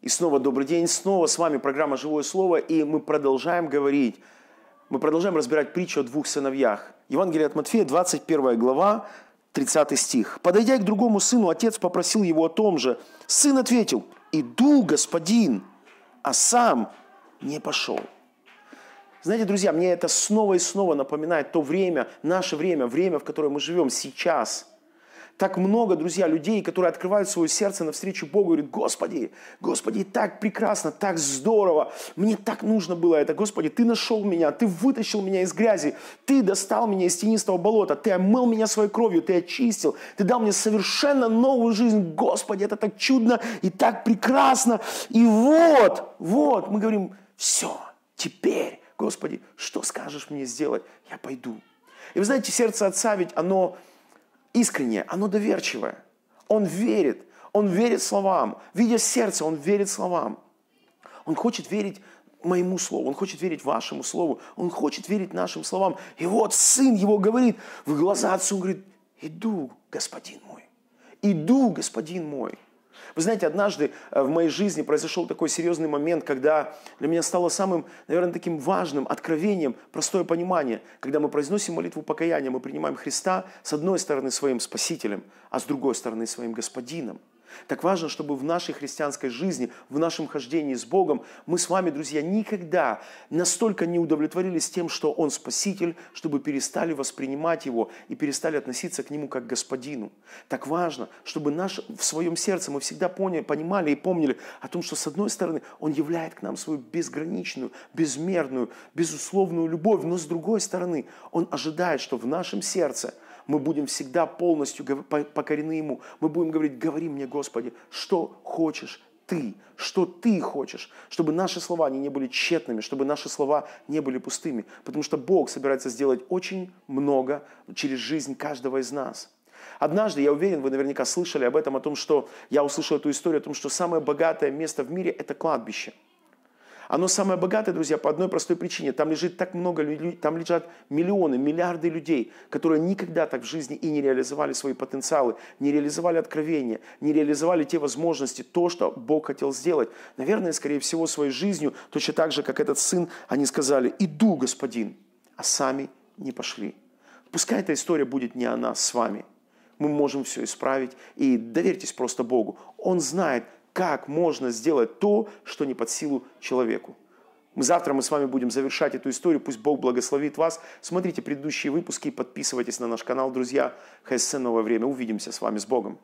И снова добрый день, снова с вами программа «Живое слово», и мы продолжаем говорить, мы продолжаем разбирать притчу о двух сыновьях. Евангелие от Матфея, 21 глава, 30 стих. «Подойдя к другому сыну, отец попросил его о том же. Сын ответил, иду, господин, а сам не пошел». Знаете, друзья, мне это снова и снова напоминает то время, наше время, время, в которое мы живем сейчас – так много, друзья, людей, которые открывают свое сердце навстречу Богу и говорят, Господи, Господи, так прекрасно, так здорово, мне так нужно было это, Господи, Ты нашел меня, Ты вытащил меня из грязи, Ты достал меня из тенистого болота, Ты омыл меня своей кровью, Ты очистил, Ты дал мне совершенно новую жизнь, Господи, это так чудно и так прекрасно. И вот, вот, мы говорим, все, теперь, Господи, что скажешь мне сделать? Я пойду. И вы знаете, сердце отца ведь оно искреннее, оно доверчивое. Он верит, он верит словам. Видя сердце, он верит словам. Он хочет верить моему слову, он хочет верить вашему слову, он хочет верить нашим словам. И вот сын его говорит в глаза отцу, говорит, иду, господин мой, иду, господин мой. Вы знаете, однажды э, в моей жизни произошел такой серьезный момент, когда для меня стало самым, наверное, таким важным откровением простое понимание, когда мы произносим молитву покаяния, мы принимаем Христа с одной стороны своим Спасителем, а с другой стороны своим Господином – так важно, чтобы в нашей христианской жизни, в нашем хождении с Богом, мы с вами, друзья, никогда настолько не удовлетворились тем, что Он Спаситель, чтобы перестали воспринимать Его и перестали относиться к Нему как к Господину. Так важно, чтобы наш, в своем сердце мы всегда поняли, понимали и помнили о том, что с одной стороны Он являет к нам свою безграничную, безмерную, безусловную любовь, но с другой стороны Он ожидает, что в нашем сердце – мы будем всегда полностью покорены Ему. Мы будем говорить, говори мне, Господи, что хочешь ты, что ты хочешь, чтобы наши слова они не были тщетными, чтобы наши слова не были пустыми, потому что Бог собирается сделать очень много через жизнь каждого из нас. Однажды, я уверен, вы наверняка слышали об этом, о том, что я услышал эту историю, о том, что самое богатое место в мире – это кладбище – оно самое богатое, друзья, по одной простой причине. Там лежит так много людей, там лежат миллионы, миллиарды людей, которые никогда так в жизни и не реализовали свои потенциалы, не реализовали откровения, не реализовали те возможности, то, что Бог хотел сделать. Наверное, скорее всего, своей жизнью, точно так же, как этот сын, они сказали, иду, господин, а сами не пошли. Пускай эта история будет не о нас с вами. Мы можем все исправить. И доверьтесь просто Богу. Он знает, как можно сделать то, что не под силу человеку. Завтра мы с вами будем завершать эту историю. Пусть Бог благословит вас. Смотрите предыдущие выпуски и подписывайтесь на наш канал, друзья. ХСН «Новое время». Увидимся с вами с Богом.